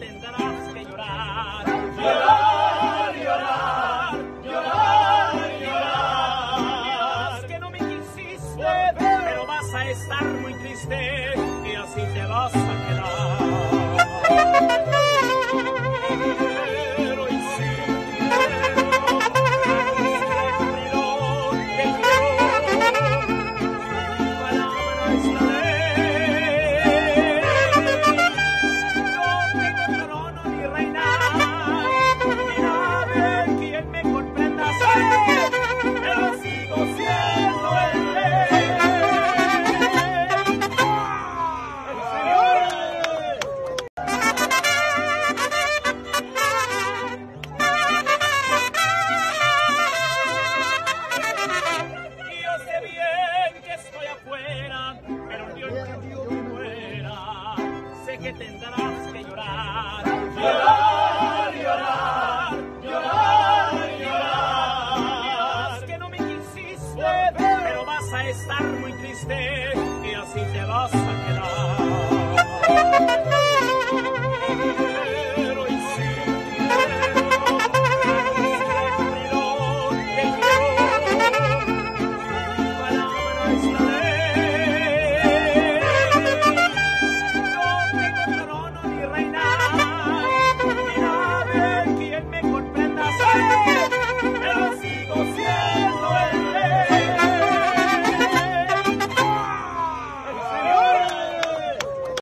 tendrás que llorar. Llorar, llorar, llorar, llorar. que no me quisiste, pero vas a estar muy triste y así te vas a tendrás que llorar. Llorar, llorar, llorar, llorar. que no me quisiste, pero vas a estar muy triste y así te vas a quedar.